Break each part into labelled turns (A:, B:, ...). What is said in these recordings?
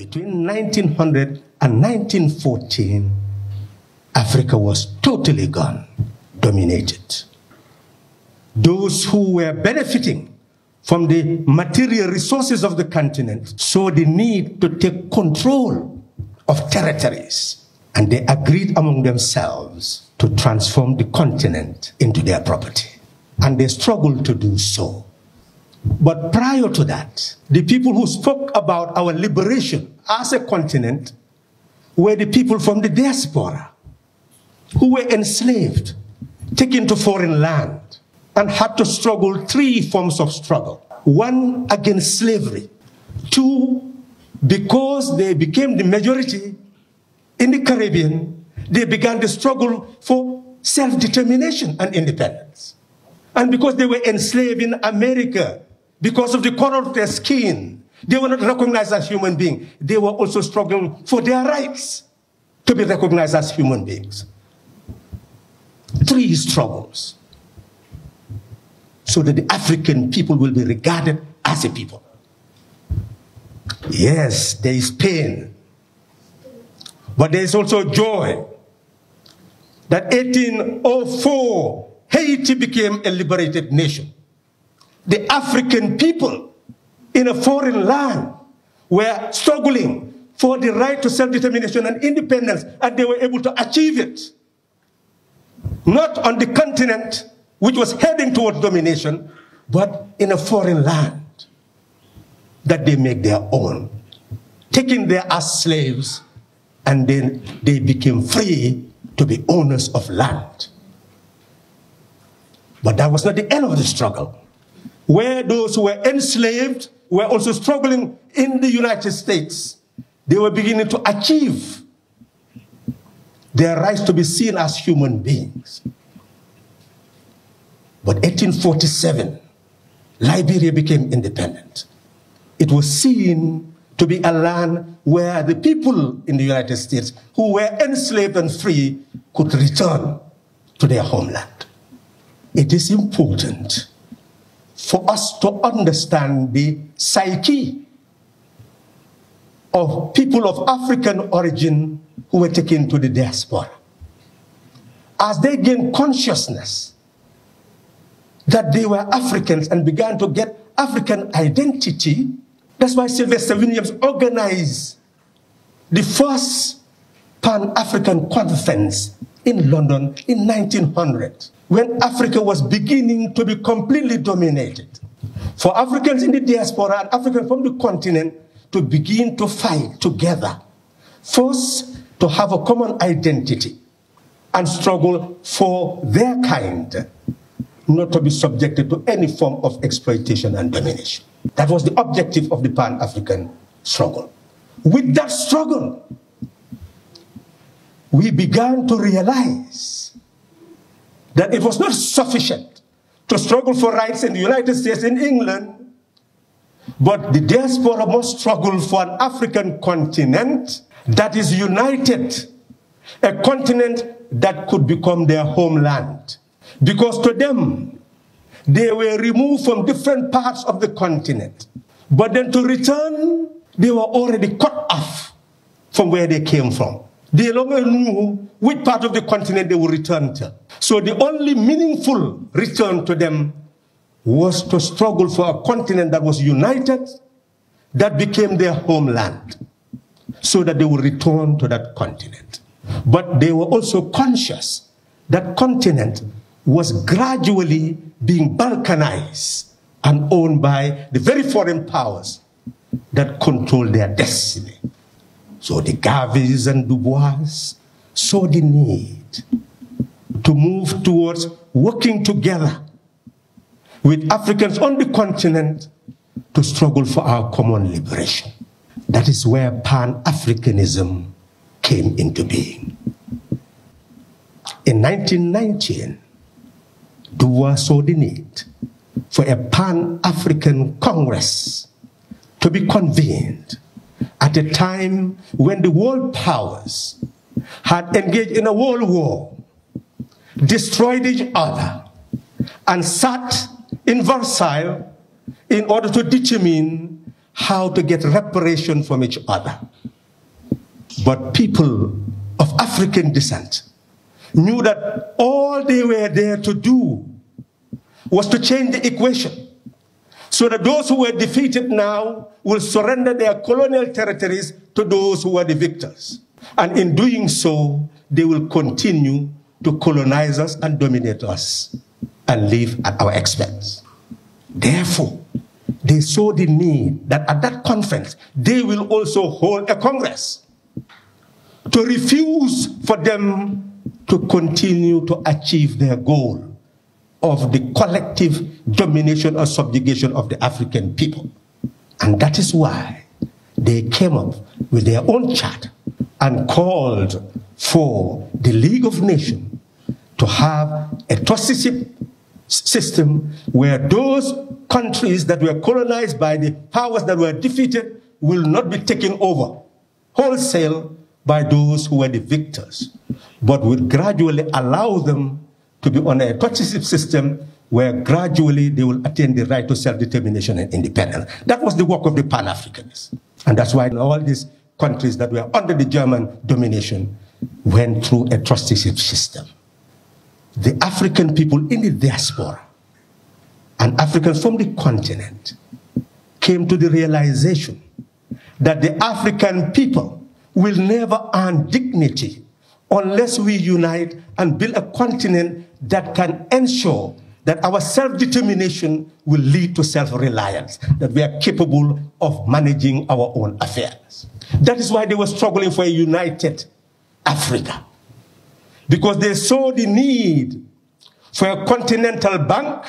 A: Between 1900 and 1914, Africa was totally gone, dominated. Those who were benefiting from the material resources of the continent saw the need to take control of territories, and they agreed among themselves to transform the continent into their property. And they struggled to do so. But prior to that, the people who spoke about our liberation as a continent were the people from the diaspora who were enslaved, taken to foreign land, and had to struggle three forms of struggle. One, against slavery. Two, because they became the majority in the Caribbean, they began the struggle for self-determination and independence. And because they were enslaved in America, because of the color of their skin, they were not recognized as human beings. They were also struggling for their rights to be recognized as human beings. Three struggles. So that the African people will be regarded as a people. Yes, there is pain. But there is also joy. That 1804, Haiti became a liberated nation. The African people in a foreign land were struggling for the right to self-determination and independence, and they were able to achieve it. Not on the continent, which was heading towards domination, but in a foreign land that they make their own, taking there as slaves, and then they became free to be owners of land. But that was not the end of the struggle. Where those who were enslaved were also struggling in the United States, they were beginning to achieve their rights to be seen as human beings. But 1847, Liberia became independent. It was seen to be a land where the people in the United States who were enslaved and free could return to their homeland. It is important for us to understand the psyche of people of African origin who were taken to the diaspora. As they gained consciousness that they were Africans and began to get African identity, that's why Sylvester Williams organized the first Pan-African Conference in London in 1900, when Africa was beginning to be completely dominated. For Africans in the diaspora and Africans from the continent to begin to fight together. First, to have a common identity and struggle for their kind, not to be subjected to any form of exploitation and domination. That was the objective of the Pan African struggle. With that struggle, we began to realize that it was not sufficient to struggle for rights in the United States, in England, but the diaspora must struggle for an African continent that is united, a continent that could become their homeland. Because to them, they were removed from different parts of the continent. But then to return, they were already cut off from where they came from. They no longer knew which part of the continent they would return to. So the only meaningful return to them was to struggle for a continent that was united, that became their homeland, so that they would return to that continent. But they were also conscious that continent was gradually being balkanized and owned by the very foreign powers that controlled their destiny. So the Garveys and Dubois saw the need to move towards working together with Africans on the continent to struggle for our common liberation. That is where Pan-Africanism came into being. In 1919, Dubois saw the need for a Pan-African Congress to be convened at a time when the world powers had engaged in a world war, destroyed each other, and sat in Versailles in order to determine how to get reparation from each other. But people of African descent knew that all they were there to do was to change the equation so that those who were defeated now will surrender their colonial territories to those who were the victors. And in doing so, they will continue to colonize us and dominate us and live at our expense. Therefore, they saw the need that at that conference, they will also hold a congress to refuse for them to continue to achieve their goal of the collective domination or subjugation of the African people. And that is why they came up with their own chart and called for the League of Nations to have a trusteeship system where those countries that were colonized by the powers that were defeated will not be taken over wholesale by those who were the victors, but will gradually allow them to be on a trusteeship system where gradually they will attain the right to self-determination and independence. That was the work of the Pan-Africanists. And that's why all these countries that were under the German domination went through a trusteeship system. The African people in the diaspora and Africans from the continent came to the realization that the African people will never earn dignity unless we unite and build a continent that can ensure that our self-determination will lead to self-reliance, that we are capable of managing our own affairs. That is why they were struggling for a united Africa. Because they saw the need for a continental bank,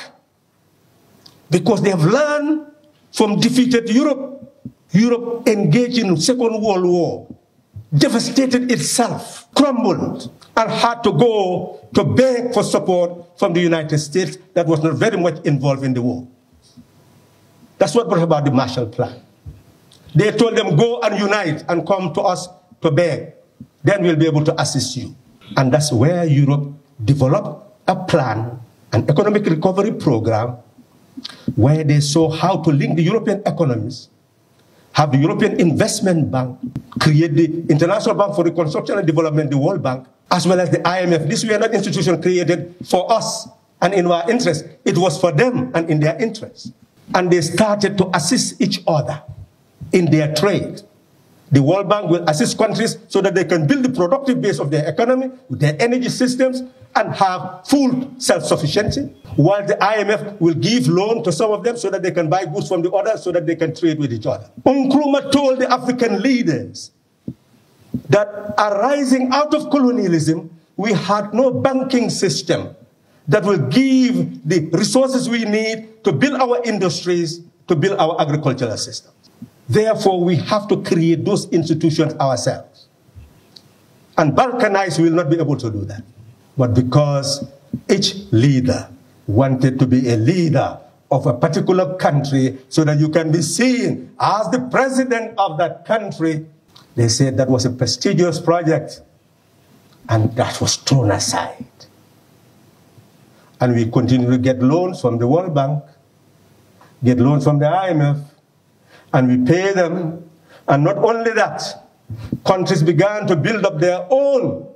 A: because they have learned from defeated Europe. Europe engaged in Second World War, devastated itself, crumbled, and had to go to beg for support from the United States that was not very much involved in the war. That's what brought about the Marshall Plan. They told them, go and unite and come to us to beg. Then we'll be able to assist you. And that's where Europe developed a plan, an economic recovery program, where they saw how to link the European economies, have the European Investment Bank, create the International Bank for Reconstruction and Development, the World Bank, as well as the IMF. These were not institutions created for us and in our interest. It was for them and in their interest. And they started to assist each other in their trade. The World Bank will assist countries so that they can build the productive base of their economy, with their energy systems, and have full self-sufficiency, while the IMF will give loan to some of them so that they can buy goods from the others so that they can trade with each other. Nkrumah told the African leaders that arising out of colonialism, we had no banking system that will give the resources we need to build our industries, to build our agricultural systems. Therefore, we have to create those institutions ourselves. And Balkanize will not be able to do that. But because each leader wanted to be a leader of a particular country so that you can be seen as the president of that country, they said that was a prestigious project, and that was thrown aside. And we continue to get loans from the World Bank, get loans from the IMF, and we pay them. And not only that, countries began to build up their own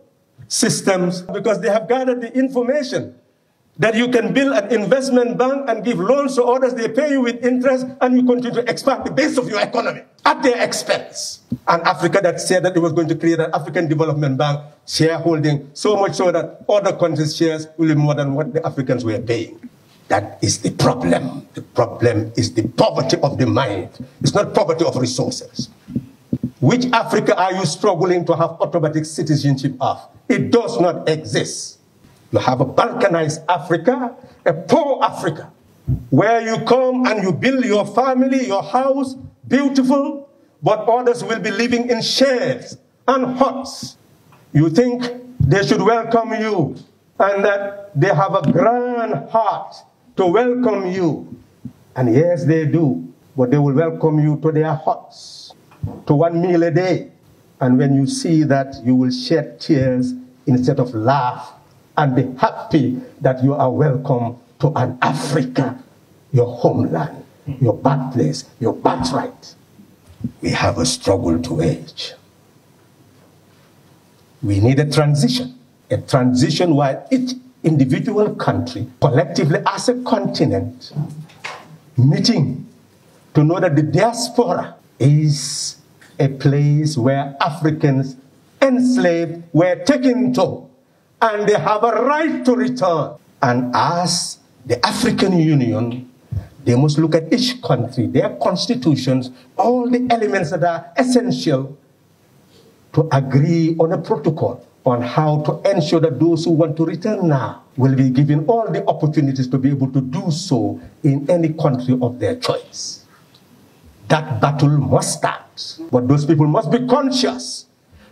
A: systems because they have gathered the information that you can build an investment bank and give loans to others, they pay you with interest, and you continue to expand the base of your economy at their expense. And Africa that said that it was going to create an African Development Bank shareholding, so much so that other countries' shares will be more than what the Africans were paying. That is the problem. The problem is the poverty of the mind. It's not poverty of resources. Which Africa are you struggling to have automatic citizenship of? It does not exist. You have a balkanized Africa, a poor Africa, where you come and you build your family, your house, beautiful, but others will be living in sheds and huts. You think they should welcome you and that they have a grand heart to welcome you. And yes, they do, but they will welcome you to their huts, to one meal a day. And when you see that, you will shed tears instead of laugh and be happy that you are welcome to an Africa, your homeland, your birthplace, your birthright. we have a struggle to wage. We need a transition, a transition where each individual country, collectively as a continent, meeting to know that the diaspora is a place where Africans enslaved were taken to, and they have a right to return. And as the African Union, they must look at each country, their constitutions, all the elements that are essential to agree on a protocol on how to ensure that those who want to return now will be given all the opportunities to be able to do so in any country of their choice. That battle must start. But those people must be conscious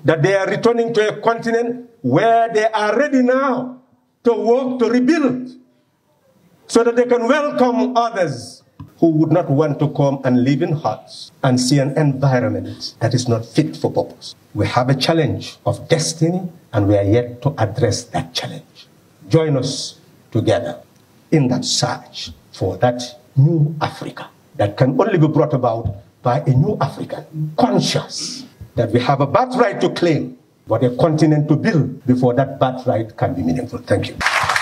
A: that they are returning to a continent where they are ready now to work to rebuild so that they can welcome others who would not want to come and live in huts and see an environment that is not fit for purpose. We have a challenge of destiny and we are yet to address that challenge. Join us together in that search for that new Africa that can only be brought about by a new African conscious that we have a birthright to claim, but a continent to build before that birthright can be meaningful. Thank you.